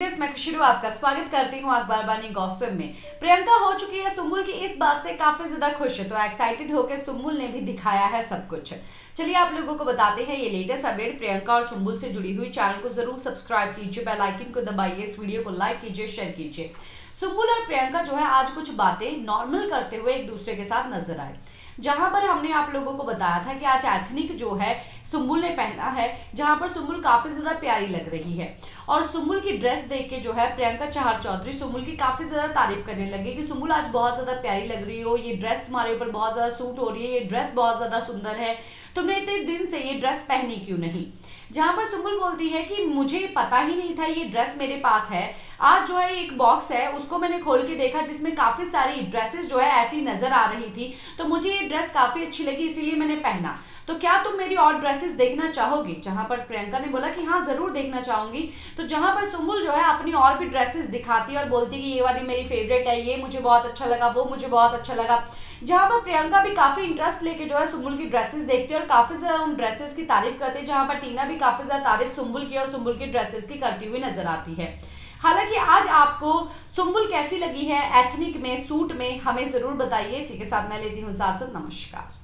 मैं खुशरू आपका स्वागत करती हूँ अखबार बानी गौसम में। प्रियंका हो चुकी है सुमुल की इस बात से काफ़ी ज़्यादा खुश है तो एक्साइटेड होकर सुमुल ने भी दिखाया है सब कुछ। चलिए आप लोगों को बताते हैं, ये लेटेस्ट अपडेट प्रियंका और सुमुल से जुड़ी हुई चैनल को ज़रूर सब्सक्राइब कीजिए बेल आइकन को दबाइए, इस वीडियो को लाइक कीजिए शेयर कीजिए। सुमुल और प्रियंका जो है आज कुछ बातें नॉर्मल करते हुए एक दूसरे के साथ नज़र आए। जहाँ पर हमने आप लोगों को बताया था कि आज एथनिक जो है सुम्बुल ने पहना है, जहाँ पर सुम्बुल काफ़ी ज़्यादा प्यारी लग रही है। और सुम्बुल की ड्रेस देख के जो है प्रियंका चाहर चौधरी सुम्बुल की काफ़ी ज़्यादा तारीफ़ करने लगी कि सुम्बुल आज बहुत ज़्यादा प्यारी लग रही हो, ये ड्रेस तुम्हारे ऊपर बहुत ज़्यादा सूट हो रही है, ये ड्रेस बहुत ज़्यादा सुंदर है, तुमने इतने दिन से ये ड्रेस पहनी क्यों नहीं? जहाँ पर सुमुल बोलती है कि मुझे पता ही नहीं था ये ड्रेस मेरे पास है। आज जो है एक बॉक्स है, उसको मैंने खोल के देखा जिसमें काफ़ी सारी ड्रेसेस जो है ऐसी नज़र आ रही थी तो मुझे ये ड्रेस काफ़ी अच्छी लगी, इसीलिए मैंने पहना। तो क्या तुम मेरी और ड्रेसेस देखना चाहोगी? जहाँ पर प्रियंका ने बोला कि हाँ ज़रूर देखना चाहूँगी। तो जहाँ पर सुम्बुल जो है, अपनी और भी ड्रेसेस दिखाती है और बोलती कि ये वाली मेरी फेवरेट है, ये मुझे बहुत अच्छा लगा, वो मुझे बहुत अच्छा लगा। जहाँ पर प्रियंका भी काफ़ी इंटरेस्ट लेके जो है सुम्बुल की ड्रेसेस देखती है और काफ़ी ज़्यादा उन ड्रेसेस की तारीफ़ करती है, जहाँ पर टीना भी काफ़ी ज़्यादा तारीफ़ सुम्बुल की और सुम्बुल की ड्रेसेस की करती हुई नज़र आती है। हालाँकि आज आपको सुम्बुल कैसी लगी है एथनिक में सूट में, हमें ज़रूर बताइए। इसी के साथ मैं लेती हूँ इजाज़त, नमस्कार।